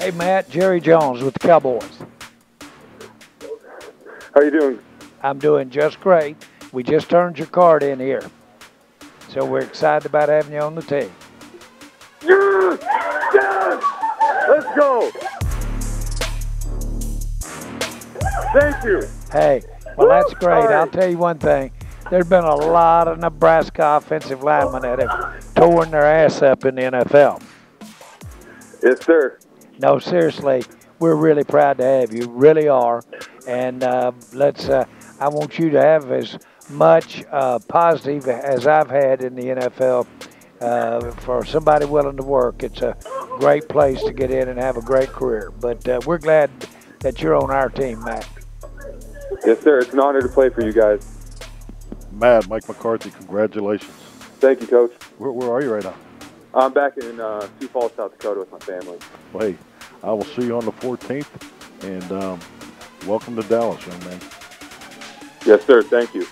Hey, Matt, Jerry Jones with the Cowboys. How you doing? I'm doing just great. We just turned your card in here. So we're excited about having you on the team. Yes! Yes! Let's go! Thank you. Hey, well, that's great. Right. I'll tell you one thing. There's been a lot of Nebraska offensive linemen that have torn their ass up in the NFL. Yes, sir. No, seriously, we're really proud to have you. Really are. And uh, let's. Uh, I want you to have as much uh, positive as I've had in the NFL. Uh, for somebody willing to work, it's a great place to get in and have a great career. But uh, we're glad that you're on our team, Matt. Yes, sir. It's an honor to play for you guys. Matt, Mike McCarthy, congratulations. Thank you, Coach. Where, where are you right now? I'm back in uh, Sioux Falls, South Dakota with my family. Well, hey, I will see you on the 14th, and um, welcome to Dallas, young man. Yes, sir. Thank you.